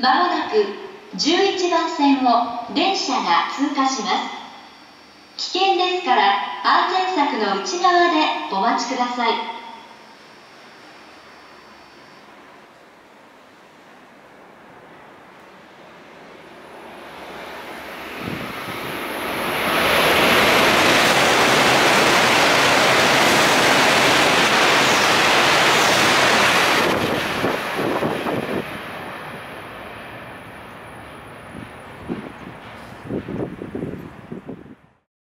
まもなく11番線を電車が通過します。危険ですから安全柵の内側でお待ちください。